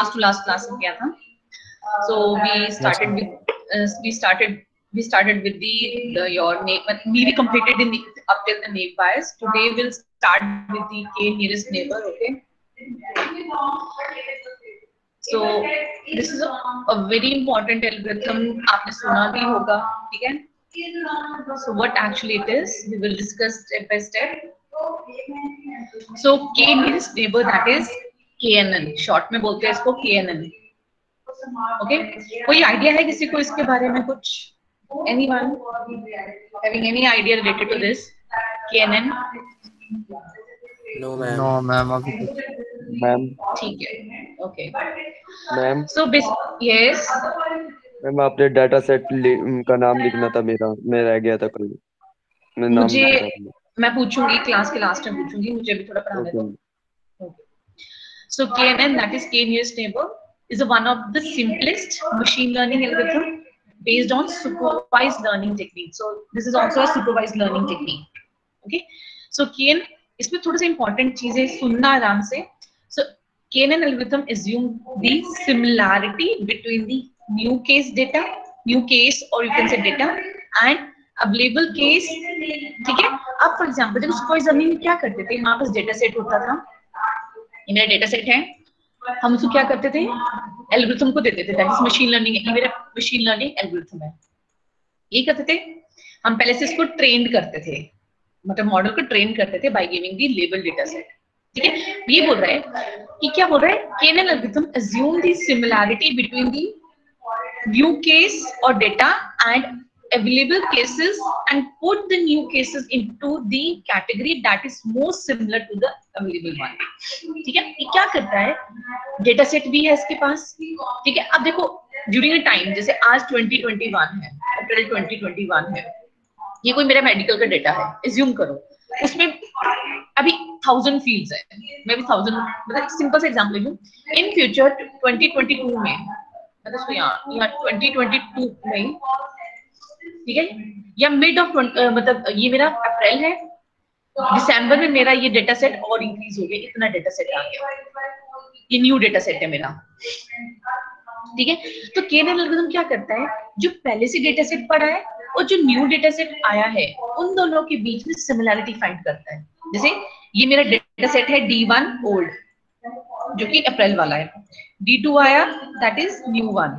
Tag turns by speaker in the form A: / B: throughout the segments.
A: Last to last class में किया था so we started with uh, we started we started with the, the your name we completed the up till the name bias today we'll start with the k nearest neighbor okay so this is a, a very important algorithm आपने सुना भी होगा ठीक है so what actually it is we will discuss step by step so k nearest neighbor that is KNN short में बोलते हैं इसको KNN ओके कोई आइडिया है किसी को इसके बारे में कुछ? Anyone having any idea related to this KNN
B: no ma'am
C: no ma'am अभी
D: मैम
A: ठीक है. Okay
D: ma'am
A: so yes
D: ma'am आपने डाटा सेट का नाम लिखना था मेरा। मैं रह गया था कल। मैं नाम
A: मुझे। मैं पूछूँगी क्लास के लास्ट में पूछूँगी मुझे भी थोड़ा पढ़ाने दो So KNN, that is K nearest neighbor, is one of the simplest machine learning algorithm based on supervised learning technique. So this is also a supervised learning technique. Okay. So KN, इसमें थोड़ा सा important चीज़ है सुनना आराम से. So KNN algorithm assume the similarity between the new case data, new case or you can say data and available case. ठीक है. अब for example जब supervised में क्या करते थे? हमारे पास data set होता था. ये मेरा डेटा सेट है। हम उसको क्या करते थे? एल्गोरिथम को देते थे। दैट इज़ मशीन लर्निंग ये मेरा मशीन लर्निंग एल्गोरिथम है। ये करते थे। हम पहले से इसको ट्रेन करते थे। मतलब मॉडल को ट्रेन करते थे by giving the label data set ठीक है? ये बोल रहा है कि क्या बोल रहा है? Kernel algorithm assume the similarity between the new case और data and available cases and put the new cases into the category that is most similar to the available one. ठीक है? ये क्या करता है? डेटा सेट भी है इसके पास। ठीक है? अब देखो ड्यूरिंग टाइम जैसे आज 2021 है, अप्रैल 2021 है, ये कोई मेरा मेडिकल का डेटा है एज्यूम करो। उसमें अभी थाउज़ेंड फील्ड्स है। मैं भी थाउज़ेंड मतलब सिंपल सा एग्ज़ाम्पल लूँ इन फ्यूचर 2022 में मतलब यहाँ यहाँ 2022 में ठीक है? या मिड ऑफ़ मतलब ये मेरा अप्रैल है। दिसंबर में मेरा ये डेटा सेट और इंक्रीज हो गया, इतना डेटा सेट आ गया। ये न्यू डेटा सेट है मेरा। ठीक है? तो केनल एल्गोरिथम क्या करता है? जो पहले से डेटा सेट पड़ा है और जो न्यू डेटा सेट आया है, उन दोनों के बीच में सिमिलैरिटी फाइंड करता है। जैसे ये मेरा डेटा सेट है डी वन ओल्ड जो कि अप्रैल वाला है। डी टू आया दैट इज़ न्यू वन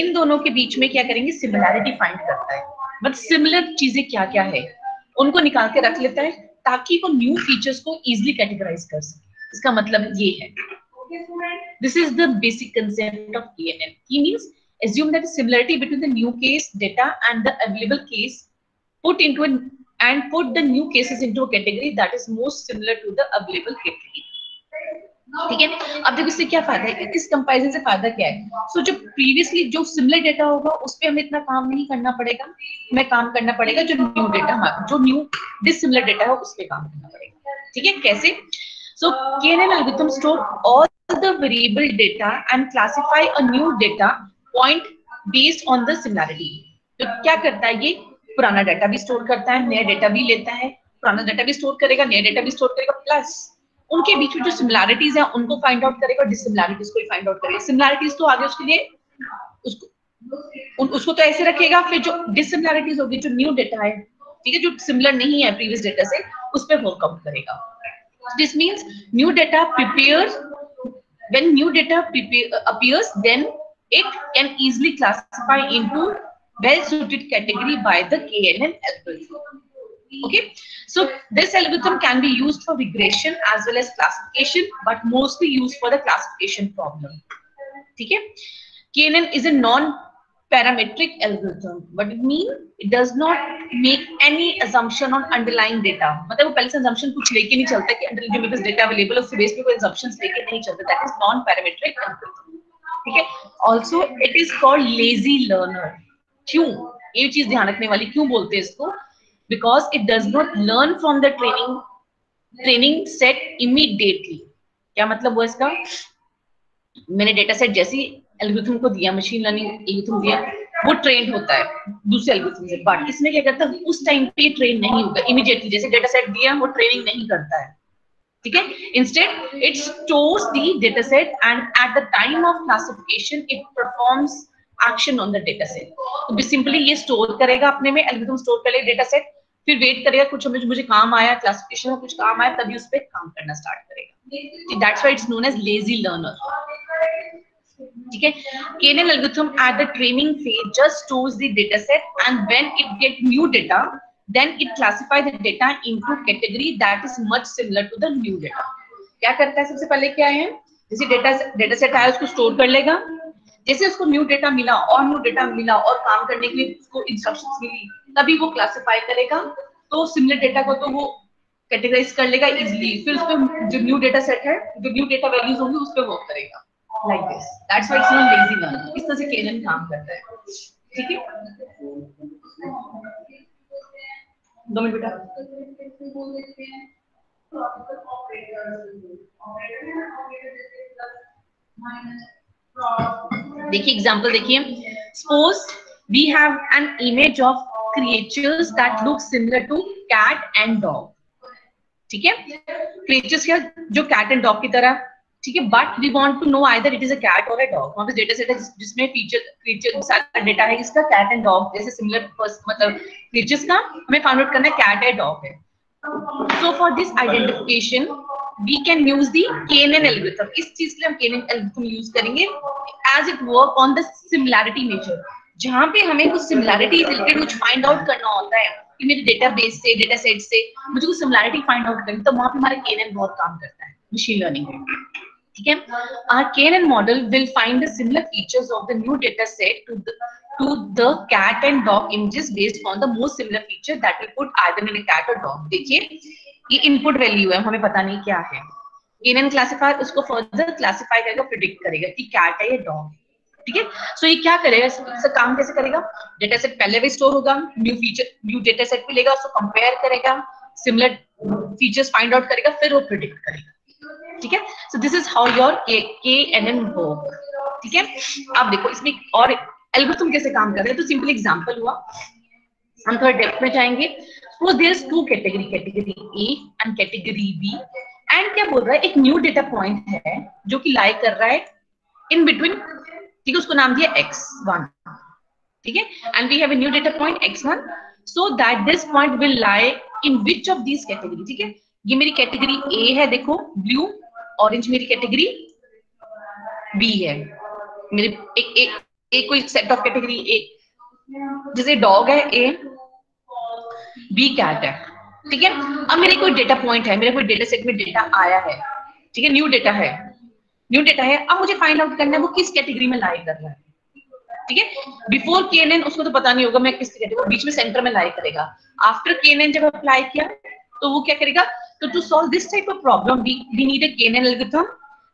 A: इन दोनों के बीच में क्या करेंगे सिमिलैरिटी फाइंड करता है बट सिमिलर चीज़ें क्या क्या है उनको निकाल के रख लेता है ताकि वो न्यू फीचर्स को इजिली कैटेगराइज कर सके इसका मतलब ये है this is the basic concept of KNN. He means assume that the similarity between the new case data and the available case put into an and put the new cases into a category that is most similar to the available category. ठीक है? अब देखो इससे क्या फ़ायदा है? इस comparison से फ़ायदा क्या है? सो so, जो प्रीवियसली जो सिमिलर डेटा होगा उस पर हमें इतना काम नहीं करना पड़ेगा। हमें काम करना पड़ेगा जो न्यू डेटा जो न्यू डिसिमिलर डेटा है उस पर काम करना पड़ेगा। ठीक है? कैसे? सो KNN algorithm store all the variable data and classify a new data point based on the similarity. तो क्या करता है ये? पुराना डेटा भी स्टोर करता है नया डेटा भी लेता है। पुराना डेटा भी स्टोर करेगा नया डेटा भी स्टोर करेगा प्लस उनके बीच में जो सिमिलैरिटीज है उनको फाइंड आउट करेगा डिसिमिलैरिटीज को फाइंड आउट करेगा। सिमिलैरिटीज तो आगे उसके लिए उसको उन, उसको तो ऐसे रखेगा फिर जो डिसिमिलैरिटीज होगी जो न्यू डेटा है ठीक है जो सिमिलर नहीं है प्रीवियस डेटा से उस पर वर्कआउट करेगा। This means new data prepares when new data prepare, appears then it can easily classify into well suited category by the knn algorithm okay so this algorithm can be used for regression as well as classification but mostly used for the classification problem okay knn is a non parametric algorithm but it means it does not make any assumption on underlying data मतलब वो पहले से assumption लेके नहीं चलता कि under जो मेरे data available है उसके बेस पे कोई assumptions लेके नहीं चलता that is non parametric algorithm ठीक है also it is called lazy learner क्यों ये चीज़ ध्यान रखने वाली क्यों बोलते हैं इसको because it does not learn from the training training set immediately. क्या मतलब हुआ इसका? मैंने डेटा सेट जैसी एल्गोरिथम को दिया मशीन लर्निंग एल्गोरिथम दिया, वो ट्रेन होता है, दूसरे एल्गोरिथम से। बट इसमें क्या करता है, उस टाइम पे ट्रेन नहीं होगा इमीडिएटली जैसे डेटा सेट दिया, वो ट्रेनिंग नहीं करता है। ठीक है? Instead it stores the data set and at the time of classification it performs action on the data set तो सिंपली ये स्टोर करेगा, अपने में एल्गोरिथम स्टोर कर लेगा डेटा सेट फिर वेट करेगा, कुछ मुझे मुझे काम आया क्लासिफिकेशन में कुछ काम आया, तभी उस पर काम करना स्टार्ट करेगा। That's it's known as lazy learner ठीक है? क्या करता है? सबसे पहले क्या है? जैसे डेटा डेटा सेट आया, उसको स्टोर कर लेगा। जैसे उसको न्यू डेटा मिला और न्यू डेटा मिला और काम करने के लिए उसको इंस्ट्रक्शंस मिली तभी वो क्लासिफाई करेगा। तो सिमिलर डेटा को तो वो कैटेगराइज कर लेगा इजिली फिर उस पर जो न्यू डेटा सेट है, जो न्यू डेटा वैल्यूज़ होंगी उस पर वर्क करेगा। Like this that's why it's known lazy learning इस तरह से केनन काम करता है। ठीक है? दो मिनट बेटा। देखिए एग्जांपल देखिए। Suppose we have an image of creatures that look similar to cat and dog. ठीक है? Creatures क्या जो cat and dog की तरह, ठीक है? But we want to know either it is a cat और अ डॉग वहाँ पे डेटा सेट है जिसमें फीचर क्रिएचर सारा डेटा है इसका कैट एंड डॉग जैसे सिमिलर मतलब क्रिएचर्स का, हमें फाइंड आउट करना है कैट है डॉग है। So for this identification we can use the KNN algorithm. इस चीज़ के लिए हम KNN algorithm यूज़ करेंगे। As it work on the similarity measure जहाँ पे हमें कुछ सिमिलैरिटी रिलेटेड कुछ फाइंड आउट करना होता है कि मेरे डेटाबेस से डेटा सेट से मुझे कुछ सिमिलैरिटी फाइंड आउट करनी तो वहाँ पे हमारा KNN बहुत काम करता है मशीन लर्निंग में। ठीक है? Our KNN model will find the similar features of the new data set to the to the cat and dog images based on the most similar feature that will put either in a cat or dog देखिए ये input value है हमें पता नहीं क्या है। KNN classifier उसको further classify करके प्रिडिक्ट करेगा कि कैट है या डॉग है। ठीक है? सो ये क्या करेगा? इसका काम कैसे करेगा? डेटा सेट पहले भी स्टोर होगा new feature new data set भी लेगा, उसको कंपेयर करेगा सिमिलर फीचर्स फाइंड आउट करेगा, फिर वो प्रिडिक्ट करेगा। ठीक है? So this is how your K N N work ठीक है? आप देखो, इसमें और एल्गोरिथम कैसे काम कर रहे हैं? तो सिंपल एग्जांपल हुआ। हम थोड़ा डेप्थ में जाएँगे। Suppose there is two category category A and category B and क्या बोल रहा है? एक न्यू डेटा पॉइंट है, जो कि लाई कर रहा है। इन बिटवीन ठीक है, उसको नाम दिया एक्स वन ठीक है? And we have a new data point X one so that this point will lie in which of this category ठीक है? ये मेरी कैटेगरी ए है, देखो ब्लू ऑरेंज मेरी कैटेगरी बी है। मेरे एक एक एक कोई सेट ऑफ़ कैटेगरी ए जैसे डॉग है ए बी कैट है। ठीक है? अब मेरे कोई डेटा पॉइंट है, मेरे कोई डेटा सेट में डेटा आया है। ठीक है? न्यू डेटा है। न्यू डेटा है। अब मुझे फाइंड आउट करना है वो किस कैटेगरी में लाई कर रहा है। ठीक है? बिफोर के उसको तो पता नहीं होगा मैं किस कैटेगरी बीच में सेंटर में लाई करेगा। आफ्टर के जब अप्लाई किया तो वो क्या करेगा? तो to solve this type of problem we need a KNN algorithm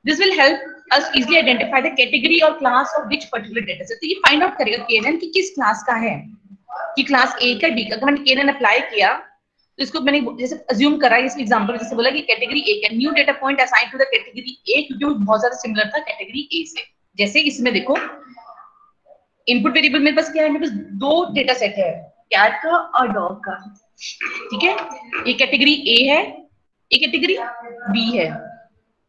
A: this will help easily identify the category or class of which particular data set. तो ये फाइंड आउट करेगा केएनएन कि किस क्लास का है। कि क्लास ए का बी का। अगर मैंने केएनएन अप्लाई किया तो इसको मैंने जैसे अज्यूम करा इस एग्जांपल जैसे बोला कि कैटेगरी ए का new data point assign to the category A क्योंकि वो बहुत ज़्यादा सिमिलर था कैटेगरी ए से। जैसे इसमें देखो इनपुट वेरिएबल मेरे पास क्या है? मेरे पास दो डेटा सेट है कैट का और डॉग का। ठीक है? ये कैटेगरी ए है, ये कैटेगरी बी है।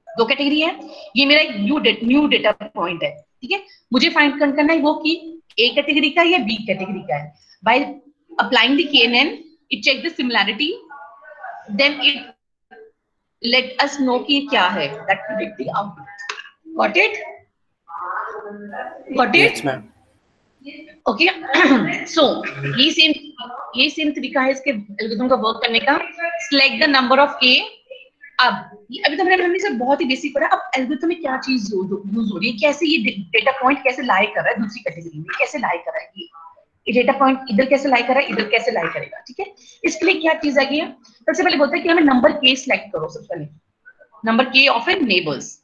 A: दो कैटेगरी है। ये मेरा एक न्यू न्यू डेटा पॉइंट है। ठीक है? मुझे फाइंड करना है वो कि ए कैटेगरी का या बी कैटेगरी का है। By applying the KNN it check the similarity. Then it let us know कि क्या है. That predict the output. Got it? Got it?
B: Yes, ma'am.
A: Okay so ये सेम ये सेम तरीका है इसके एल्गोरिथम का वर्क करने का. सिलेक्ट द नंबर ऑफ़ के अब ये अभी तो हमने हमने से बहुत ही बेसिक पढ़ा. अब एल्गोरिथम में क्या चीज़ यूज़ हो रही है? कैसे ये डेटा पॉइंट कैसे लाई कर रहा है दूसरी कैटेगरी में? कैसे लाई कर रहा है ये? डेटा पॉइंट इधर कैसे लाई कर रहा है इधर कैसे लाई करेगा ठीक है? इसके लिए क्या चीज़ आ है सबसे पहले बोलते हैं कि हमें नंबर के सिलेक्ट करो सबसे पहले। Number K of a neighbours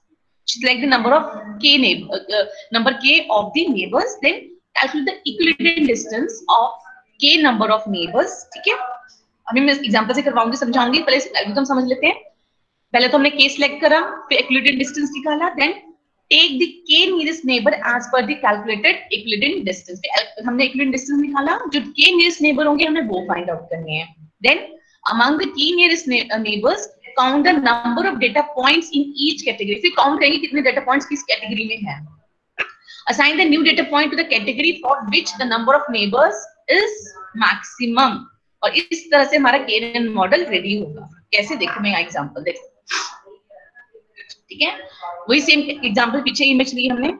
A: select the number of k neighbor uh, number k of the neighbors then calculate the equivalent distance of k number of ठीक है? अभी मैं एग्जांपल से करवाऊँगी समझाऊँगी पहले एल्गोरिथम समझ लेते हैं। पहले तो हमने k सिलेक्ट करा फिर इक्विवेलेंट डिस्टेंस निकाला then take the k nearest neighbor as per the calculated equivalent distance हमने equivalent distance निकाला जो k nearest neighbor होंगे हमें वो फाइंड आउट करने हैं then among the k nearest neighbors count the number of data points in each category फिर count करेंगे कितने डेटा पॉइंट्स किस कैटेगरी में है assign the new data point to the category for which the number of neighbors is maximum और इस तरह से हमारा केएनएन मॉडल रेडी होगा कैसे देखो मैं एग्जांपल देखो ठीक है वही सेम एग्जांपल पीछे इमेज ली हमने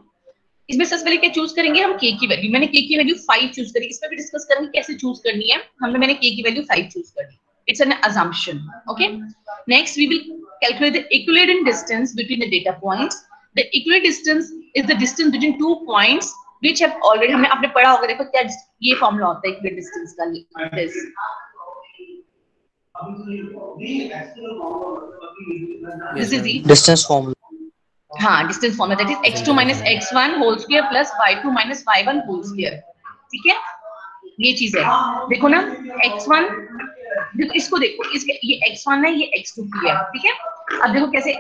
A: इसमें सबसे पहले क्या चूज़ करेंगे हम के की वैल्यू मैंने के की वैल्यू फाइव चूज़ करी इसमें भी डिस्कस करेंगे कैसे चूज़ करनी है हमने मैंने के की वैल्यू फाइव चूज़ करी it's an assumption okay next we will calculate the equivalent distance between the data points the equivalent distance is the distance between two points which have already हमने आपने पढ़ा होगा देखो क्या ये formula होता है equivalent distance का this this is the
B: Distance formula.
A: हाँ distance formula that is x2 minus x1 whole square plus y2 minus y1 whole square ठीक है? ये चीज़ है। देखो ना x1 देखो इसको देखो इसके ये x1 है ये x2 की है। ठीक है? अब देखो कैसे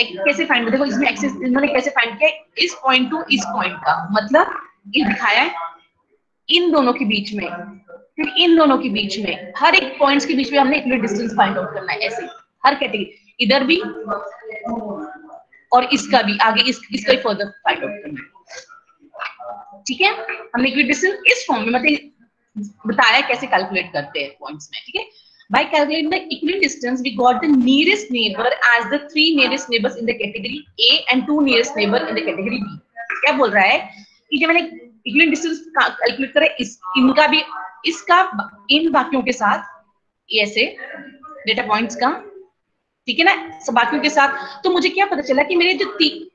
A: एक- कैसे फाइंड देखो इसमें एक्सेस इन्होंने कैसे फाइंड किया इस पॉइंट टू इस पॉइंट का। मतलब ये दिखाया है इन दोनों के बीच में फिर इन दोनों के बीच में हर एक पॉइंट्स के बीच में हमने इक्वल डिस्टेंस फाइंड आउट करना है ऐसे हर कैटेगरी इधर भी और इसका भी आगे इस, इसका भी फर्दर फाइंड आउट करना है। ठीक है? हमने इक्वल इस फॉर्म में मतलब बताया कैसे कैलकुलेट करते हैं पॉइंट्स में ठीक है? By calculating the equivalent distance we got the nearest neighbor as the three nearest neighbors in the category A and two nearest neighbor in the category B. क्या बोल रहा है? कि जब मैंने equivalent distance कैलकुलेट करा, इस, इनका भी, इसका इन बाकियों के साथ ऐसे डेटा पॉइंट्स का, ठीक है ना, सब बाकियों के साथ। तो मुझे क्या पता चला कि मेरे जो तीन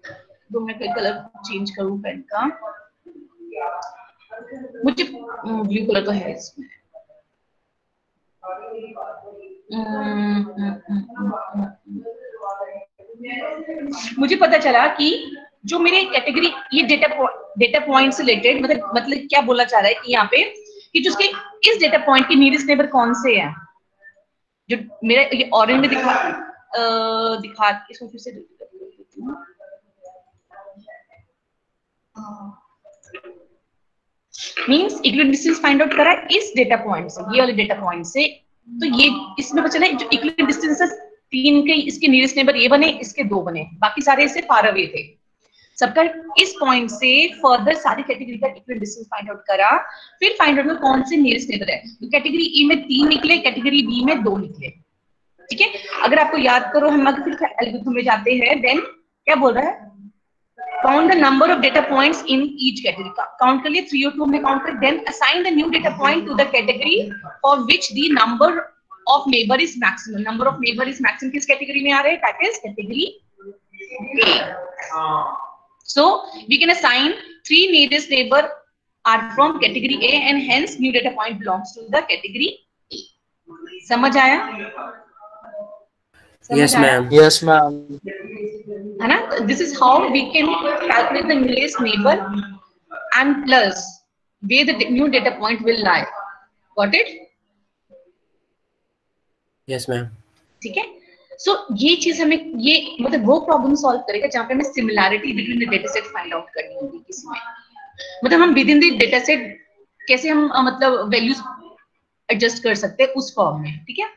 A: दो का कलर चेंज करूँ पेन का? मुझे ब्लू कलर तो है इसमें। मुझे पता चला कि जो मेरे कैटेगरी ये डेटा डेटा पॉइंट से रिलेटेड मतलब मतलब क्या बोला चाह रहा है कि यहाँ पे, कि जो उसके, इस डेटा पॉइंट के नियरेस्ट नेबर कौन से हैं? जो मेरा, ये ऑरेंज में दिखा दिखा, इसको फिर से। मींस डिस्टेंस फाइंड आउट करा इस डेटा पॉइंट से, ये वाले डेटा पॉइंट से। तो ये, इसमें बचा जो इक्वल डिस्टेंस तीन के, इसके नियरेस्ट नेबर ये बने, इसके दो बने। बाकी सारे इससे फार अवे थे। सबका इस पॉइंट से फर्दर सारी कैटेगरी का इक्वल डिस्टेंस फाइंड आउट करा। फिर फाइंड आउट में कौन से नियरेस्ट नेबर है? तो कैटेगरी ई में तीन निकले कैटेगरी बी में दो निकले। ठीक है? अगर आपको याद करो, हम अगर फिर एल्गोरिथम में जाते हैं देन क्या बोल रहा है? Count the number of data points in each category का। काउंट कर लिए 3 और 2 में काउंट कर then assign the new data point to the category for which the number of neighbour is maximum number of neighbour is maximum किस category में आ रहे हैं? That category A so we can assign three nearest neighbor are from category A and hence new data point belongs to the category A समझ आया समझ
B: Yes,
A: आया?
B: ma'am.
C: Yes, ma'am.
A: है ना this is how we can calculate the nearest neighbour and plus where the new data point will lie got it
B: Yes, ma'am.
A: ठीक है so so, ये चीज़ हमें ये मतलब वो प्रॉब्लम सॉल्व करेगा जहाँ पे हमें similarity between the data set find out करनी होगी किसी में। मतलब हम within the data set कैसे हम मतलब वैल्यूज़ एडजस्ट कर सकते हैं उस फॉर्म में ठीक है?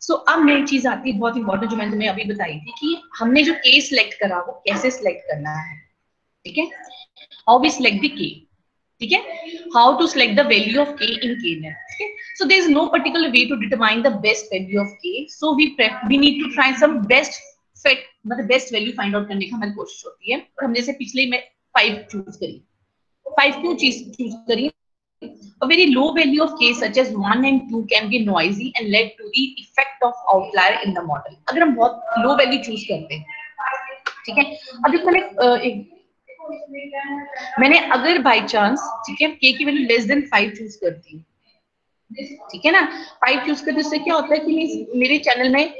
A: सो so, अब नई चीज़ आती है बहुत इंपॉर्टेंट जो मैंने तुम्हें अभी बताई थी कि हमने जो के सिलेक्ट करा वो कैसे सिलेक्ट करना है ठीक है? How we select the K ठीक है? How to select the value of K in K net है so there is no particular way to determine the best value of k so we pref- we need to try some best fit मतलब best value find out करने का हमारी कोशिश होती है और हम जैसे पिछले में फाइव चूज़ करी फाइव क्यों चीज़ चूज़ करी A very low value of k such as 1 and 2 can be noisy and lead to the effect of outlier in the model. अगर हम बहुत लो वैल्यू चूज़ करते हैं ठीक है अब मैंने अ, मैंने अगर बाय चांस ठीक है k की वैल्यू लेस देन 5 चूज़ करती हूँ ठीक है ना? फाइव चूज़ करने से क्या होता है कि means मेरे चैनल में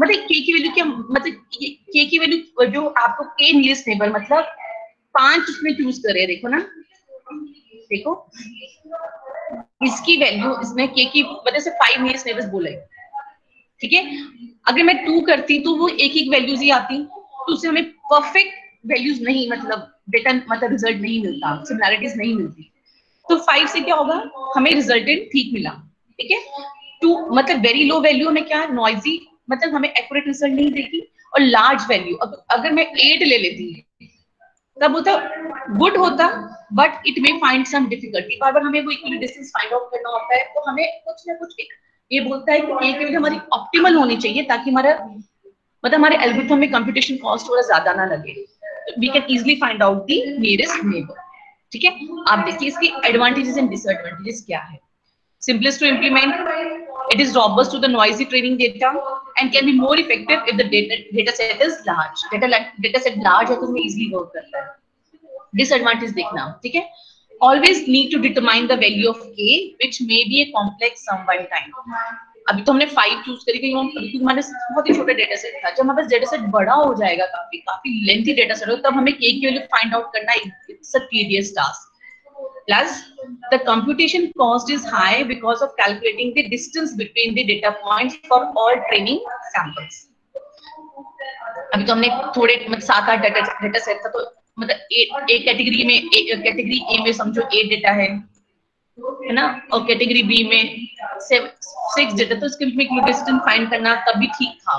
A: मतलब के की वैल्यू क्या मतलब के की वैल्यू जो आपको के नियरेस्ट नेबर मतलब पाँच उसमें चूज़ करे, देखो ना? देखो। इसकी वैल्यू इसमें के की वजह से फाइव नियरेस्ट नेबर्स बोले। ठीक है? अगर मैं टू करती तो वो एक एक वैल्यूज़ ही आती। तो उससे हमें परफेक्ट वैल्यूज़ नहीं मतलब डेटा मतलब रिज़ल्ट नहीं मिलता सिमिलैरिटीज नहीं मिलती। तो फाइव से क्या होगा? हमें रिजल्टेंट ठीक मिला, ठीक है? टू मतलब वेरी लो वैल्यू में क्या? नॉइजी मतलब हमें एक्यूरेट रिज़ल्ट नहीं देगी और लार्ज वैल्यू अगर मैं एट ले लेती, तब होता गुड होता but it may find some difficulty बार बार हमें वो इक्वली डिस्टेंस फाइंड आउट करना होता है तो हमें कुछ ना कुछ एक ये बोलता है कि एक वैल्यू हमारी ऑप्टिमल होनी चाहिए, ताकि हमारा मतलब हमारे एल्गोरिथम में कंप्यूटेशन कॉस्ट थोड़ा ज़्यादा ना लगे। We can easily find out the nearest neighbour ठीक है? आप देखिए इसकी एडवांटेजेस एंड डिसएडवांटेजेस क्या है? Simplest to implement it is robust to the noisy training data and can be more effective if the data set is large data data set large है तो हमें इजीली वर्क करता है। Disadvantage देखना, ठीक है? Always need to determine the value of k which may be a complex some one time अभी तो हमने फाइव चूज़ करी क्योंकि क्योंकि हमारे बहुत ही छोटा डेटा सेट था। जब हमारे डेटा सेट बड़ा हो जाएगा काफ़ी काफ़ी लेंथी डेटा सेट हो तब हमें के की वैल्यू फाइंड आउट करना it's a tedious task Plus, the computation cost is high because of calculating the distance between the data points for all training samples. अभी तो हमने थोड़े मतलब सात आठ डेटा डेटा सेट था तो मतलब एक कैटेगरी में कैटेगरी ए में समझो एट डेटा है। है ना? और कैटेगरी बी में सिक्स डेटा तो उसके बीच में डिस्टेंस फाइंड करना तब भी ठीक था।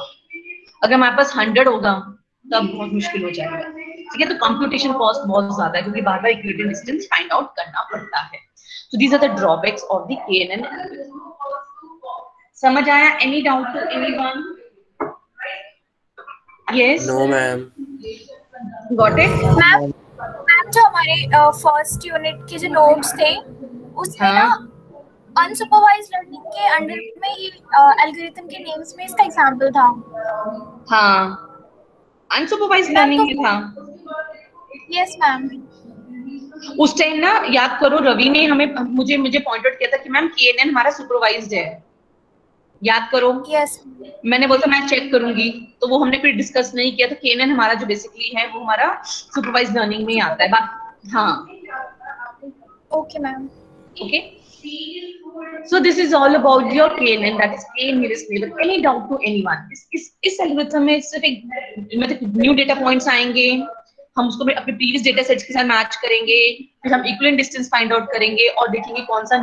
A: अगर हमारे पास हंड्रेड होगा तब बहुत मुश्किल हो जाएगा। ठीक है? तो कंप्यूटेशन कॉस्ट बहुत ज़्यादा है क्योंकि बार बार इक्विटी डिस्टेंस फाइंड आउट करना पड़ता है। so these are the drawbacks of the knn समझ आया? Any doubt to anyone yes
B: no ma'am
A: got it
C: ma'am ma'am जो हमारे फ़र्स्ट यूनिट के जो नोट्स थे उसमें ना अनसुपरवाइज लर्निंग के अंडर में ये एल्गोरिथम के नेम्स में इसका एग्जांपल था।
A: हाँ। अनसुपरवाइज लर्निंग में था।
C: यस मैम
A: उस टाइम ना याद करो रवि ने हमें मुझे मुझे पॉइंट आउट किया था कि मैम केएनएन हमारा सुपरवाइज्ड है। याद करो।
C: यस
A: मैंने बोला मैं चेक करूँगी। तो वो हमने फिर डिस्कस नहीं किया था। केएनएन हमारा जो बेसिकली है वो हमारा सुपरवाइज लर्निंग में ही आता है। बात हाँ।
C: Okay okay, ma'am
A: okay? So, this is all about your knn that is k nearest neighbor any doubt to anyone. इस इस इस एल्गोरिथम में सिर्फ़ एक मतलब न्यू डेटा पॉइंट्स आएँगे, हम उसको अपने प्रीवियस डेटा सेट्स के साथ मैच करेंगे, फिर हम इक्वलेंट डिस्टेंस फाइंड आउट करेंगे और देखेंगे कौन सा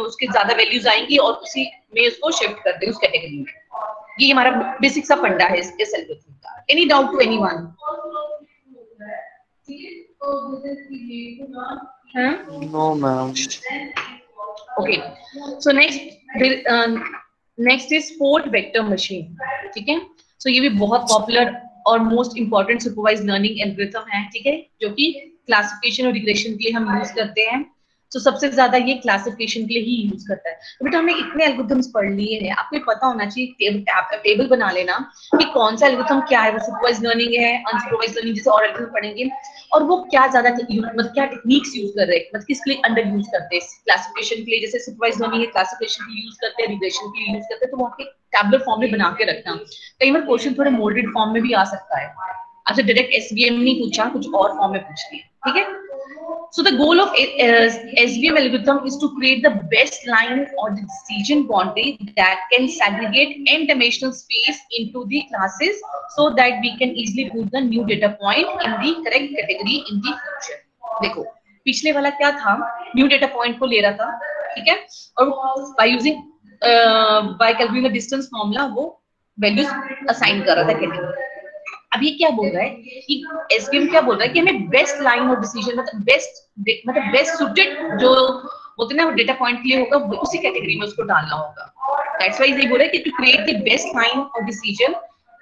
A: उसके ज़्यादा वैल्यूज़ आएँगी और उसी में उसको शिफ्ट कर देंगे उस कैटेगरी में। ये हमारा बेसिक सा फंडा है इस एल्गोरिथम का। एनी डाउट टू एनीवन हाँ
D: No, ma'am.
A: okay. So next uh, next is fourth vector machine. ठीक है? So ये भी बहुत पॉपुलर और most important supervise learning algorithm है ठीक है? जो कि क्लासिफिकेशन और रिग्रेशन के लिए हम यूज़ करते हैं। तो सबसे ज़्यादा ये क्लासिफिकेशन के लिए ही यूज़ करता है। तो बेटा हमने इतने एल्गोरिथम्स पढ़ लिए हैं। आपको पता होना चाहिए टेबल बना लेना कि कौन सा एल्गोरिथम क्या है। सुपरवाइज लर्निंग है अनसुपरवाइज लर्निंग जैसे और एल्गोरिथम पढ़ेंगे। और वो क्या ज़्यादा मतलब क्या टेक्निक्स यूज़ कर रहे हैं मतलब किसके लिए अंडर यूज़ करते हैं। क्लासिफिकेशन के लिए जैसे सुपरवाइज लर्निंग है क्लासिफिकेशन के लिए यूज़ करते हैं रिग्रेशन के लिए यूज़ करते हैं। तो वो आपके टैबलर फॉर्म में बना के रखना। कई बार क्वेश्चन थोड़े मोल्डेड फॉर्म में भी आ सकता है। आपसे डायरेक्ट एसबीएम नहीं पूछा, कुछ और फॉर्म में पूछ लिया ठीक है? So the goal of uh, SVM algorithm is to create the best line or the decision boundary that can segregate n-dimensional space into the classes so that we can easily put the new data point in the correct category in the future. देखो पिछले वाला क्या था new data point को ले रहा था ठीक है और by using by calculating the distance formula वो वैल्यूज़ असाइन कर रहा था कैटेगरी अब ये क्या बोल रहा है कि एसबीएम क्या बोल रहा है कि हमें बेस्ट लाइन ऑफ़ डिसीज़न मतलब बेस्ट मतलब बेस्ट सुटेड जो बोलते ना डेटा पॉइंट के लिए होगा उसी कैटेगरी में उसको डालना होगा दैट्स व्हाई ये बोल रहा है कि to create the best line of decision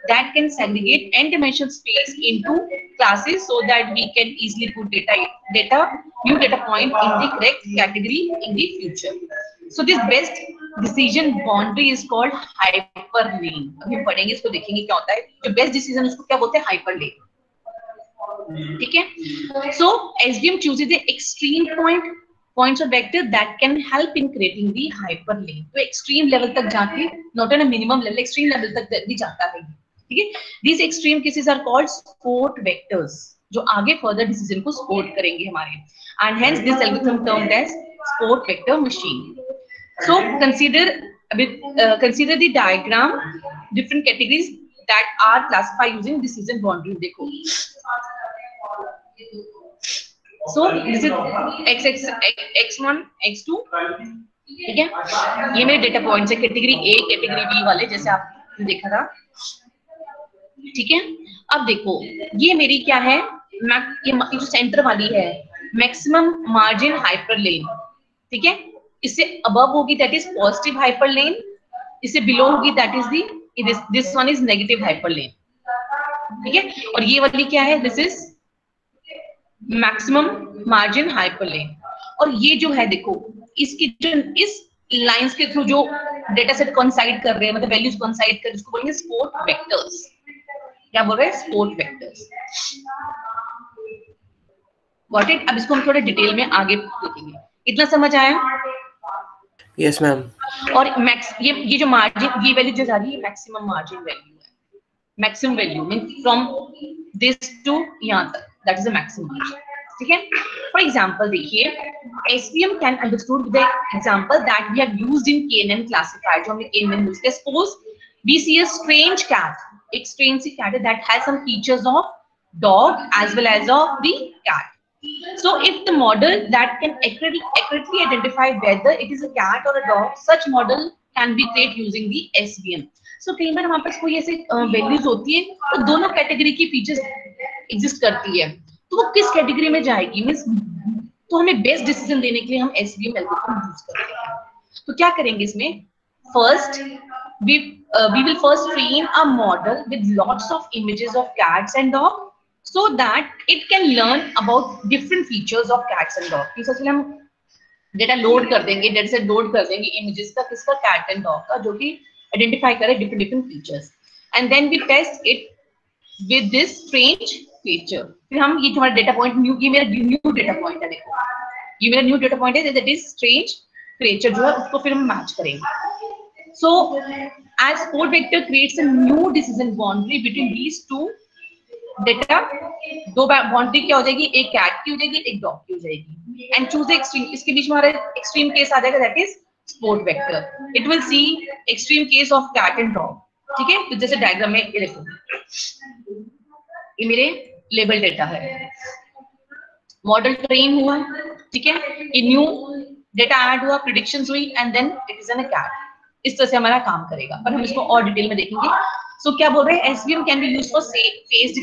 A: that can segregate n dimensional space into classes so that we can easily put data data new data point in the correct category in the future so this best decision boundary is called hyperplane अभी पढ़ेंगे, इसको देखेंगे क्या होता है। जो best decision उसको क्या बोलते हैं? हाइपर लेन ठीक है? So S choose is extreme point points of vector that can help in creating the hyperplane तो एक्सट्रीम लेवल तक जाके not an minimum level extreme level तक भी जाता है ठीक है? This extreme cases are called support vectors जो आगे फर्दर डिसीज़न को सपोर्ट करेंगे हमारे। And hence this algorithm termed as support vector machine so consider uh, consider the diagram different categories that are classified using decision boundary देखो so this is x x x1 x2 ठीक है ये मेरे data points है category A category B वाले जैसे आप देखा था ठीक है अब देखो ये मेरी क्या है ये जो सेंटर वाली है मैक्सिमम मार्जिन हाइपरलेन ठीक है इससे अबव होगी दैट इज़ पॉजिटिव हाइपरलेन इससे बिलो होगी that is the this one is negative hyperplane ठीक है? और ये वाली क्या है? This is maximum margin hyperplane और ये जो है, देखो, इसकी जो, इस लाइंस के थ्रू जो डेटा सेट कॉन्साइड कर रहे हैं मतलब वैल्यूज़ कॉन्साइड कर उसको बोलेंगे स्पोर्ट वेक्टर्स क्या बोल रहे हैं? स्पोर्ट वेक्टर्स गॉट इट अब इसको हम थोड़े डिटेल में आगे देखेंगे. इतना समझ आया?
B: Yes, ma'am.
A: और मैक्स ये ये जो मार्जिन ये वैल्यू जो जा रही है मैक्सिमम मार्जिन वैल्यू है। Maximum value mean from this to यहाँ तक that is the maximum margin ठीक है? फॉर एग्जांपल देखिए SVM can understood with example that we have used in KNN classifier जो हमने केएनएन यूज़ किया। Suppose we see a strange cat एक strange see cat that has some features of dog as well as of the cat So if the model that can accurately, accurately identify whether it is a cat or a dog, such model can be created using the SVM. So कई बार हमारे पास कोई ऐसे values होती है तो दोनों category की features exist करती है तो वो किस कैटेगरी में जाएगी मीन्स तो हमें बेस्ट डिसीजन देने के लिए हम एसवीएम एल्गोरिथम यूज करते हैं तो क्या करेंगे इसमें first we uh, we will first train a model with lots of images of cats and dog so that it can learn about different features of cats and dog. कि सबसे पहले हम डेटा लोड कर देंगे data से load कर देंगे images का किसका कैट एंड डॉग का जो कि आइडेंटिफाई करे different different features and then we test it with this strange feature फिर हम ये जो हमारा डेटा पॉइंट न्यू ये मेरा न्यू डेटा पॉइंट है देखो। ये मेरा न्यू डेटा पॉइंट है दैट इज़ स्ट्रेंज क्रिएचर जो है उसको फिर हम मैच करेंगे। So, as sport vector creates a new decision boundary between these two data, दो बाउंड्री क्या हो जाएगी? एक कैट की हो जाएगी एक डॉग की हो जाएगी। एंड चूज़ एक्सट्रीम इसके बीच में हमारा एक्सट्रीम केस आ जाएगा that is support vector it will see extreme case of cat and dog ठीक है? तो जैसे डायग्राम में ये देखो। ये मेरे लेबल डेटा है। मॉडल ट्रेन हुआ ठीक है? ये न्यू डेटा ऐड हुआ प्रिडिक्शंस हुई and then it is an a cat इस तरह से हमारा काम करेगा। पर हम इसको और डिटेल में देखेंगे। सो क्या बोल रहे हैं SVM can be use for face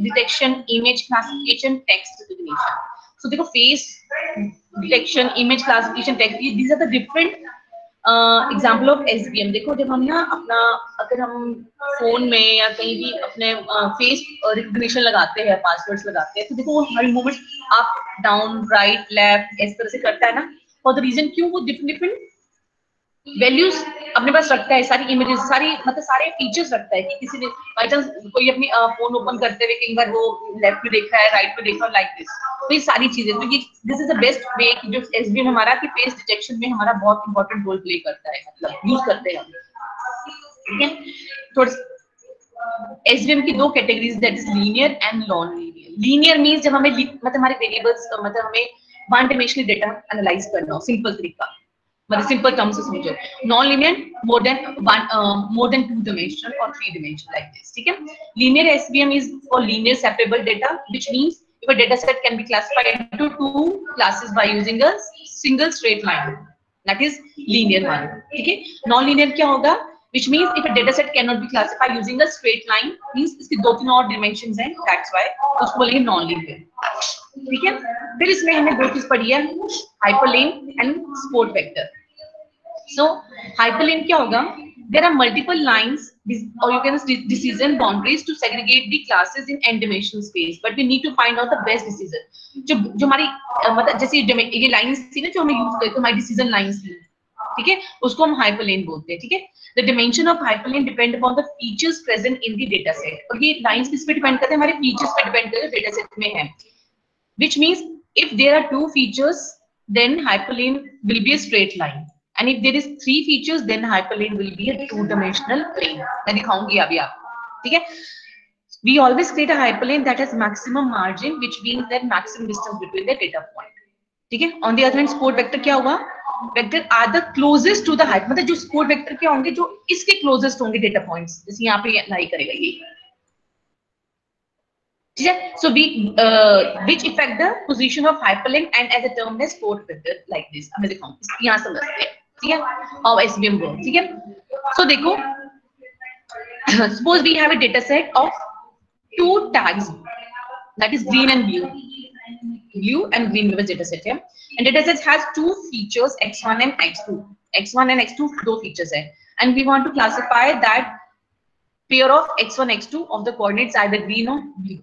A: detection image classification text recognition so देखो face detection image classification text these are the different example of SVM देखो, जब हम ना अपना, अगर हम फ़ोन में या कहीं भी अपने फेस रिकग्निशन लगाते हैं पासवर्ड्स लगाते हैं तो देखो, वो हर movement up down right left इस तरह से करता है ना। फॉर द रीजन क्यों वो डिफरेंट डिफरेंट वैल्यूज़ अपने पास रखता है, सारी इमेजेस सारी मतलब सारे फीचर्स रखता है कि किसी ने बाई चांस कोई अपनी फ़ोन ओपन करते हुए कई बार वो लेफ़्ट में देख है राइट में देख है लाइक दिस तो ये सारी चीज़ें तो ये this is the best way जो एसबीएम हमारा, कि फेस डिटेक्शन में हमारा बहुत इंपॉर्टेंट रोल प्ले करता है मतलब यूज़ करते हैं ठीक है? थोड़ा एसबीएम की दो categories that is linear and non linear linear means जब हमें मतलब हमारे वेरिएबल्स मतलब हमें वन डायमेंशनल डेटा एनालाइज करना हो सिंपल तरीका. मतलब सिंपल टर्म से समझो। Non linear more than one more than two dimensional और थ्री डिमेंशनल लाइक दिस ठीक है? Linear SVM is for linear separable data which means if data set can be classified into two classes by using a single straight line that is linear one ठीक है? Non linear क्या होगा? Which means if a data set cannot be classified using a straight line means इसके दो तीन और dimensions हैं that's why उसको बोलेंगे नॉन लीनियर ठीक है? फिर इसमें हमने दो चीज़ पढ़ी है hyperplane and support vector so hyperlane क्या होगा there are multiple lines or you can say decision boundaries to segregate the classes in n dimensional space but we need to find out the best decision जो जो हमारी मतलब जैसे ये lines थी ना जो हमें यूज़ करते हमारी डिसीज़न लाइंस थी ठीक है उसको हम हाइपरलेन बोलते हैं ठीक है the dimension of hyperplane depend upon the features present in the data set और ये लाइंस किस पे डिपेंड करते हैं हमारे फीचर्स पे डिपेंड करते हैं डेटा सेट में है which means if there are two features then hyperlane will be a straight line and if there is three features then hyperlane will be a two dimensional plane मैं दिखाऊँगी अभी आपको ठीक है we always create a hyperlane that has maximum margin which means that maximum distance between the data point ठीक है on the other hand sport vector क्या हुआ vector are the closest to the hyper मतलब जो sport vector क्या होंगे जो इसके closest होंगे data points जैसे यहाँ पे लाई करेगा ये ठीक है so we uh, which affect the position of hyperlink and as a term is sport vector like this हमें दिखाऊँ यहाँ समझते हैं ठीक है? Of S B M group ठीक है? सो देखो suppose we have a data set of two tags that is green and blue blue and green मेरा डेटा सेट है। And data set has two features x1 and x2 x1 and x2 दो features है। And we want to classify that pair of x1 x2 of the coordinates either green or blue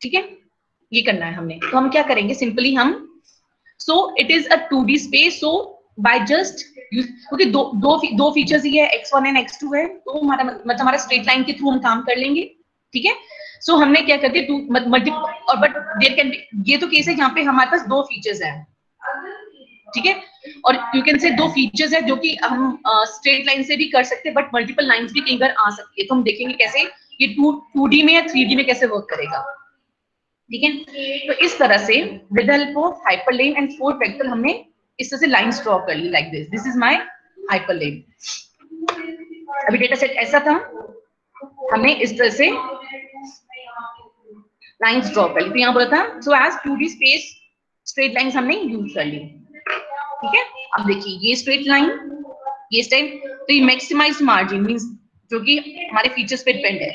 A: ठीक है? ये करना है हमने। तो हम क्या करेंगे? सिंपली हम so it is a 2d space so by just क्योंकि दो दो दो फीचर्स ही है x1 एंड x2 है तो हमारा मतलब हमारा स्ट्रेट लाइन के थ्रू हम काम कर लेंगे ठीक है? सो so, हमने क्या करते टू मल्टी और बट देर कैन ये तो केस है जहाँ पे हमारे पास दो फीचर्स हैं ठीक है? और यू कैन से दो फीचर्स है जो कि हम स्ट्रेट uh, लाइन से भी कर सकते हैं बट मल्टीपल लाइंस भी बार आ सकती है तो हम देखेंगे कैसे ये टू टू डी में या थ्री डी में कैसे वर्क करेगा ठीक है? तो इस तरह से with help of hyperplane and four vector हमने इस तरह से लाइंस ड्रॉ कर ली like this this is my hyperplane अभी डेटा सेट ऐसा था हमने इस तरह से लाइंस ड्रॉ कर ली। तो यहाँ बोला था so as two D space straight lines हमने यूज़ कर ली। ठीक है? अब देखिए, ये स्ट्रेट लाइन ये स्टेप तो ये मैक्सिमाइज मार्जिन मींस जो कि हमारे फीचर्स पे डिपेंड है।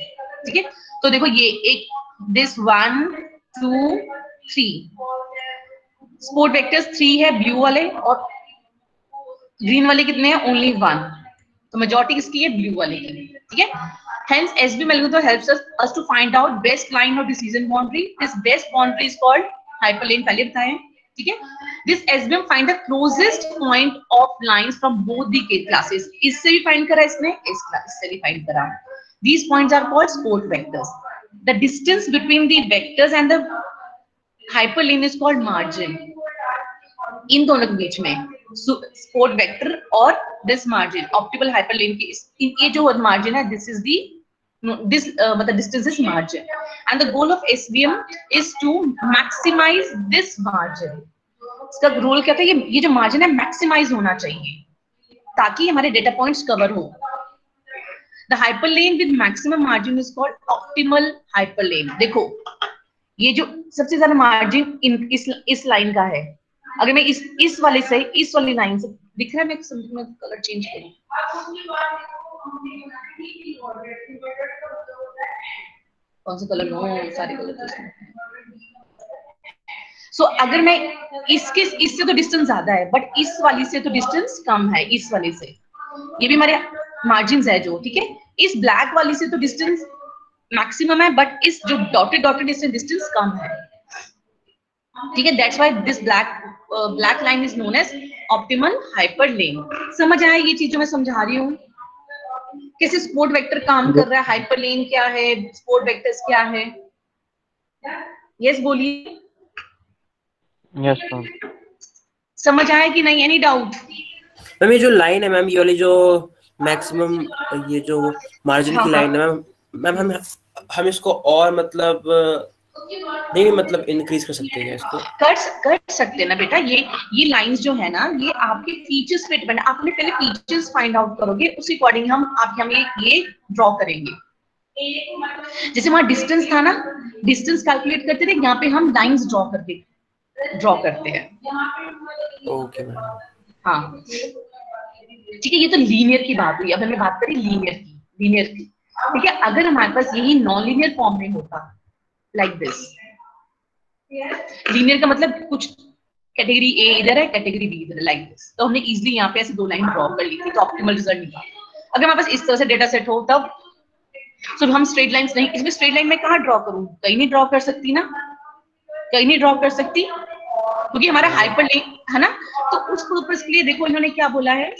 A: ठीक है? तो देखो, ये एक this one two three support vectors three है ब्लू वाले और ग्रीन वाले कितने हैं ओनली वन तो मेजोरिटी किसकी है ब्लू वाले की ठीक है hence sbm algorithm helps us us to find out best line of decision boundary this best boundary is called hyperlane पहले बताएँ ठीक है this sbm find the closest point of lines from both the classes इससे भी find करा इसने इस class से भी फाइंड करा these points are called support vectors the distance between the vectors and the hyperlane is called margin. इन दोनों के बीच में स्पोर्ट वेक्टर और दिस मार्जिन ऑप्टिकल हाइपरलेन की ये जो मार्जिन है this is the this uh, but the distance is margin. And the goal of SVM is to maximize this margin. इसका रोल क्या था? ये ये जो मार्जिन है मैक्सिमाइज होना चाहिए ताकि हमारे डेटा पॉइंट्स कवर हो। The hyperplane with maximum margin is called optimal hyperplane देखो ये जो सबसे ज़्यादा मार्जिन इन इस इस लाइन का है। अगर मैं इस इस वाले से इस वाली लाइन से दिख रहा है मैं मैं कलर चेंज करूँ। कौन सा कलर नो सारे कलर तो सो so, अगर मैं इसके इससे तो डिस्टेंस ज़्यादा है बट इस वाली से तो डिस्टेंस कम है इस वाली से। ये भी हमारे मार्जिन है जो ठीक है? इस ब्लैक वाली से तो डिस्टेंस मैक्सिमम है बट इस जो डॉटेड डॉटेड इससे डिस्टेंस कम है। ठीक है that's why this black black line is known as optimal hyperplane समझ आया ये चीज़ जो मैं समझा रही हूँ? कैसे स्पोर्ट वेक्टर काम कर रहा है हाइपर लेन क्या है स्पोर्ट वेक्टर्स क्या है? यस बोलिए।
B: यस
A: समझ आया कि नहीं? एनी डाउट
B: मैम ये जो लाइन है मैम ये वाली जो मैक्सिमम ये जो मार्जिन
A: हाँ,
B: की लाइन है मैम मैम हम हम इसको और मतलब नहीं नहीं मतलब इंक्रीज कर सकते हैं इसको।
A: कर कर सकते ना बेटा ये ये लाइंस जो है ना ये आपके फीचर्स पे डिपेंड आपने पहले फीचर्स फाइंड आउट करोगे उसी अकॉर्डिंग हम आप हमें ये ड्रॉ करेंगे। जैसे वहाँ डिस्टेंस था ना डिस्टेंस कैलकुलेट करते थे यहाँ पे हम लाइंस ड्रॉ करते ड्रॉ करते हैं।
B: ओके मैम
A: हाँ। ठीक है ये तो लीनियर की बात हुई अब हमें बात करें लीनियर की लीनियर की। ठीक है अगर हमारे पास यही नॉन लीनियर फॉर्म में होता लाइक दिस लीनियर का मतलब कुछ कैटेगरी ए इधर है कैटेगरी बी इधर लाइक दिस तो हमने इजीली यहाँ पे ऐसे दो लाइन ड्रॉ कर ली थी तो ऑप्टिमल रिज़ल्ट निकाला अगर हमारे पास इस तरह से डेटा सेट हो, तब सो हम स्ट्रेट लाइंस नहीं, इसमें स्ट्रेट लाइन में कहा ड्रॉ करूँ? कहीं नहीं ड्रॉ कर सकती ना? कहीं नहीं ड्रॉ कर सकती? क्योंकि हमारा हाइपर लिंक है ना? तो उस पर्पज के लिए देखो इन्होंने क्या बोला है?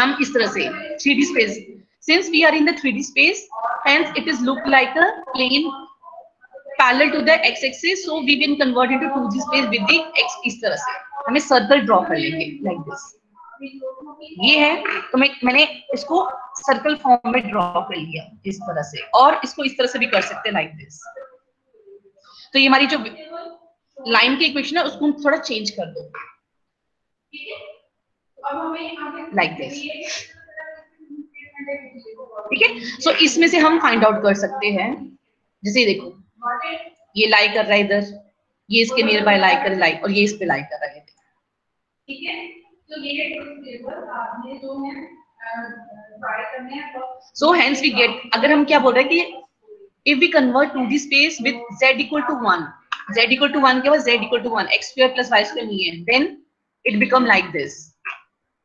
A: हम इस तरह से three space since we are in the 3d space, hence it is look like a plane parallel to the x axis, so we will convert into 2d space with the x इस तरह से। हमें circle draw कर लेंगे like this ये है तो मैं, मैंने इसको सर्कल फॉर्म में ड्रॉ कर लिया इस तरह से, और इसको इस तरह से भी कर सकते हैं लाइक दिस तो ये हमारी जो लाइन की इक्वेशन है, उसको थोड़ा चेंज कर दो। लाइक दिस ठीक है? सो इसमें से हम फाइंड आउट कर सकते हैं। जैसे देखो ये लाइक कर रहा है इधर ये इसके नियर बाय लाइक कर लाई और ये इस पे लाइक कर रहे थे। है? सो हैंड्स वी गेट अगर हम क्या बोल रहे हैं कि if we convert to the space with Z equal to one Z equal to one के बाद Z equal to one X square plus Y square नहीं है। Then it become like this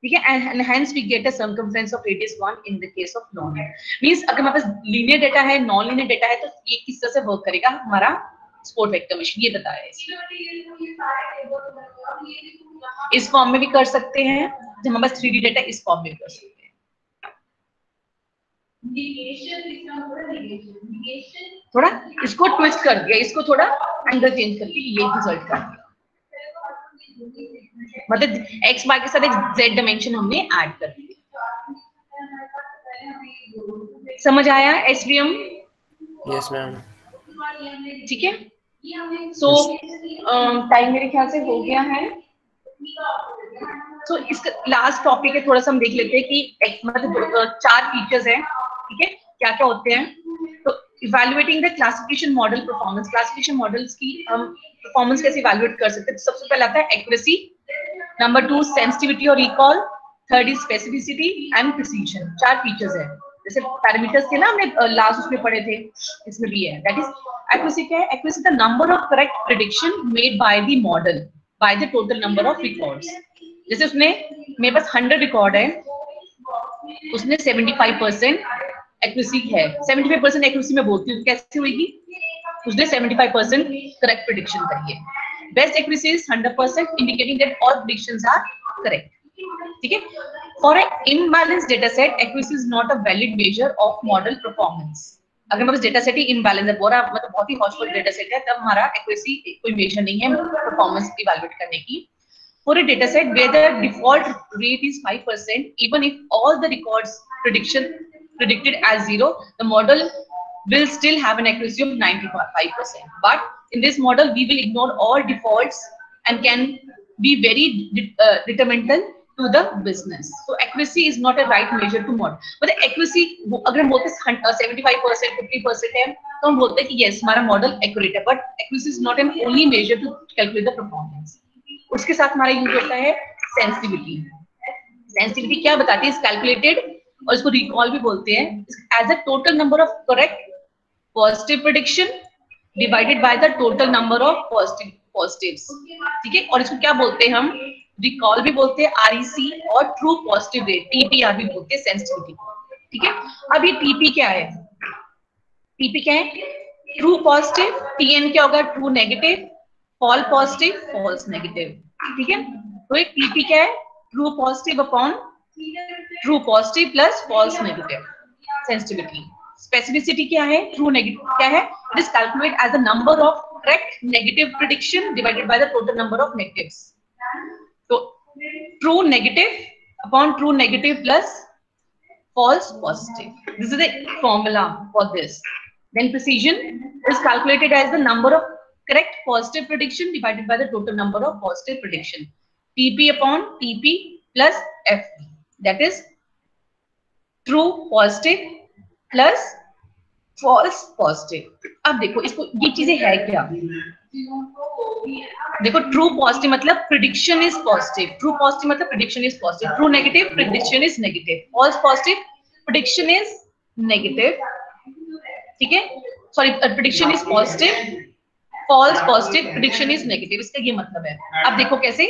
A: ठीक है? And, and hence we get a circumference of radius 1 in the case of non means अगर हमारे पास linear data है non linear data है तो ये किस तरह से वर्क करेगा? हमारा स्पोर्ट वेक्टर मशीन ये बताया है इस फॉर्म में भी कर सकते हैं जब हमारे पास 3D डेटा इस फॉर्म में भी कर सकते हैं। थोड़ा इसको ट्विस्ट कर दिया इसको थोड़ा एंगल चेंज करके ये रिज़ल्ट कर दिया। मतलब एक्स वाई के साथ एक जेड डायमेंशन हमने ऐड कर दिया समझ आया एसवीएम
B: यस मैम
A: ठीक है? सो टाइम मेरे ख्याल से हो गया है। तो इसका लास्ट टॉपिक है थोड़ा सा हम देख लेते हैं कि एक- मतलब चार फीचर्स हैं ठीक है? क्या क्या होते हैं? तो evaluating the classification model performance classification models की हम परफॉर्मेंस कैसे इवेल्युएट कर सकते हैं? तो सबसे पहले आता है एक्यूरेसी नंबर टू सेंसिटिविटी और recall third is specificity and precision चार फीचर्स है। जैसे पैरामीटर्स थे ना हमने लास्ट उसमें पढ़े थे, इसमें भी है। दैट इज़ एक्यूरेसी क्या है? Accuracy the number of correct prediction made by the model by the total number of records जैसे उसने, मेरे पास 100 रिकॉर्ड है, उसने 75 परसेंट एक्यूरेसी है। 75 परसेंट एक्यूरेसी में बोलती हूँ कैसे होगी उसने 75 परसेंट करेक्ट प्रिडिक्शन करी है। Best accuracy is 100 percent indicating that all predictions are correct ठीक है? For a imbalance data set accuracy is not a valid measure of model performance अगर हमारे डेटा सेट ही इम्बैलेंस है पूरा मतलब बहुत ही हॉस्पिटल डेटा सेट है तब हमारा एक्यूरेसी कोई मेजर नहीं है परफॉर्मेंस इवैल्यूएट करने की। For a data set where the default rate is 5%, even if all the records prediction predicted as zero, the model will still have an accuracy of 95%. But in this model, we will ignore all defaults and can be very de uh, detrimental to the business. So accuracy is not a right measure to model. But accuracy, अगर हम बोलते हैं seventy five percent fifty percent है तो हम बोलते हैं कि yes हमारा मॉडल एक्यूरेट है but accuracy is not an only measure to calculate the performance. उसके साथ हमारा यूज़ होता है सेंसिटिविटी सेंसिटिविटी क्या बताती है कैलकुलेटेड और इसको रिकॉल भी बोलते हैं as a total number of correct positive prediction divided by the total number of positive positives ठीक है? और इसको क्या बोलते हैं हम? रिकॉल भी बोलते हैं आरईसी और ट्रू पॉजिटिव रेट टीपीआर भी बोलते हैं सेंसिटिविटी ठीक है? अब ये टीपी क्या है? टीपी क्या है? ट्रू पॉजिटिव टीएन क्या होगा? True negative false positive false negative ठीक है? तो एक टीपी क्या है? True positive upon true positive plus false negative sensitivity specificity क्या है ट्रू नेगेटिव क्या है it is calculate as the number of correct negative prediction divided by the total number of negatives तो true negative upon true negative plus false positive. This is the formula for this. Then precision is calculated as the number of correct positive prediction divided by the total number of positive prediction. TP upon TP plus FP. That is true positive plus false positive. अब देखो, इसको, ये चीज़ें है क्या? देखो true positive मतलब prediction is positive true positive मतलब prediction is positive true negative prediction is negative false positive prediction is negative ठीक है? Sorry prediction is positive false positive prediction is negative इसका ये मतलब है। अब देखो कैसे?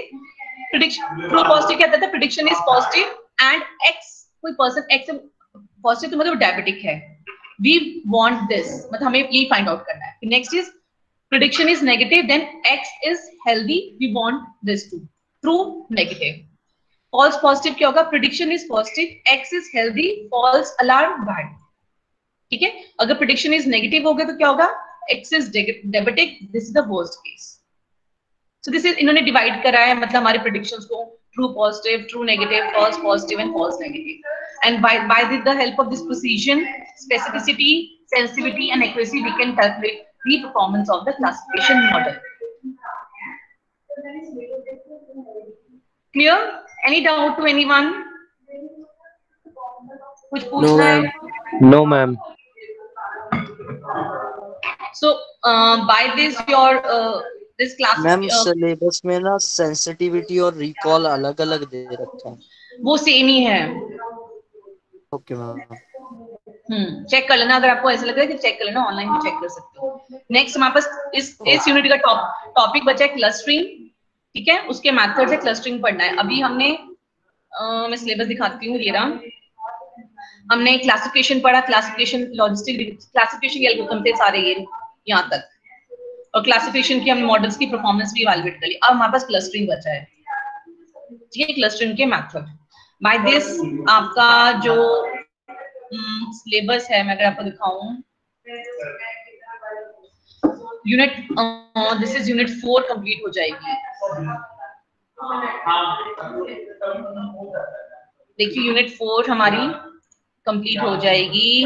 A: प्रिडिक्शन ट्रू पॉजिटिव क्या है? Prediction is positive and X कोई पर्सन एक्स पॉजिटिव तो मतलब डायबिटिक है वी वांट दिस मतलब हमें यही फाइंड आउट करना है next is prediction is negative, then X is healthy. We want this too. True, negative. False positive क्या होगा? Prediction is positive. X is healthy. False alarm bad. ठीक है? अगर prediction is negative हो गया तो क्या होगा? X is diabetic. This is the worst case. So this is इन्होंने divide करा है मतलब हमारे predictions को true positive, true negative, false positive and false negative. And by by the, the help of this precision, specificity, sensitivity and accuracy, we can calculate the performance of the classification model. Clear? Any doubt to anyone? कुछ पूछना है?
D: No, ma'am.
A: So uh, by this your uh, this class
E: ma'am
A: uh,
E: syllabus में ना sensitivity और recall अलग अलग दे रखा है
A: वो सेम ही है
E: ओके मैम
A: हम्म चेक कर लेना अगर आपको ऐसा लग रहा है कि चेक कर लेना ऑनलाइन भी चेक कर सकते हो। नेक्स्ट हमारे पास इस इस यूनिट का टॉप टॉपिक बचा है क्लस्टरिंग ठीक है? उसके मेथड से क्लस्टरिंग पढ़ना है। अभी हमने अ, मैं सिलेबस दिखाती हूँ ये रहा। हमने क्लासिफिकेशन पढ़ा क्लासिफिकेशन लॉजिस्टिक क्लासिफिकेशन के एल्गोरिथम थे सारे ये यहाँ तक। और क्लासिफिकेशन की हमने मॉडल्स की परफॉर्मेंस भी इवैल्यूएट कर ली। अब हमारे पास क्लस्टरिंग बचा है। ठीक है क्लस्टरिंग के मेथड बाय दिस आपका जो सिलेबस है, मैं अगर आपको दिखाऊँ। Unit this is unit four complete हो जाएगी। देखिए यूनिट फोर हमारी कंप्लीट हो जाएगी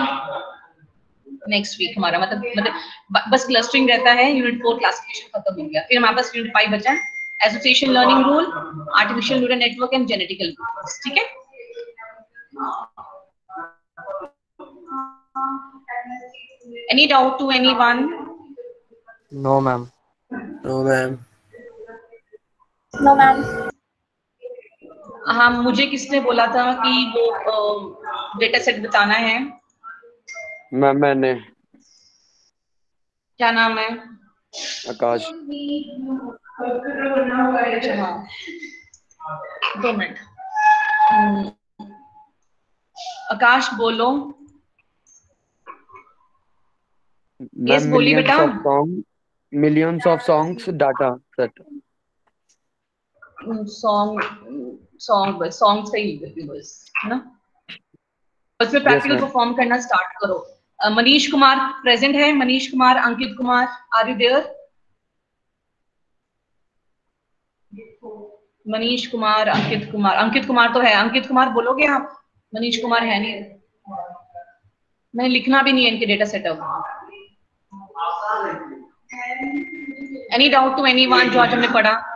A: नेक्स्ट वीक हमारा। मतलब मतलब बस क्लस्टरिंग रहता है यूनिट फोर क्लासिफिकेशन खत्म हो गया। फिर हमारे पास यूनिट फाइव बचा। Association learning rule artificial neural network and genetical ठीक है? Any doubt to anyone?
E: No ma'am
B: no ma'am
C: no ma'am
A: हाँ मुझे किसने बोला था कि वो डेटा सेट बताना है?
D: मैम मैंने।
A: क्या नाम है?
D: आकाश।
A: हाँ दो मिनट। हम्म, आकाश बोलो। बोलिए
D: millions
A: बेटा।
D: millions of songs data set
A: song song बस सॉन्ग सही है बस है ना? उसमें प्रैक्टिकल परफॉर्म करना स्टार्ट करो। मनीष कुमार प्रेजेंट है? Manish Kumar Ankit Kumar are you there Manish Kumar, Ankit Kumar. Ankit Kumar तो है। अंकित कुमार बोलोगे आप? मनीष कुमार है नहीं। मैंने लिखना भी नहीं है इनके data setup any doubt to anyone जो आज हमने पढ़ा?